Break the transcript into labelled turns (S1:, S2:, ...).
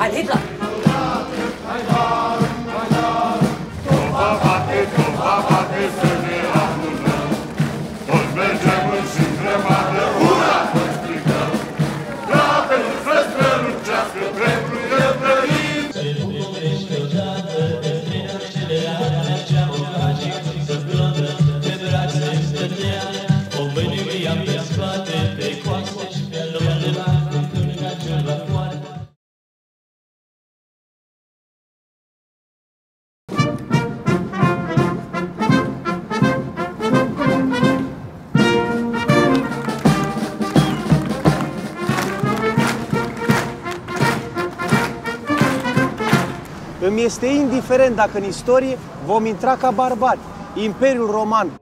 S1: al Hitler. love, Vater, mein Vater,
S2: Îmi este indiferent dacă în istorie vom intra ca barbari. Imperiul Roman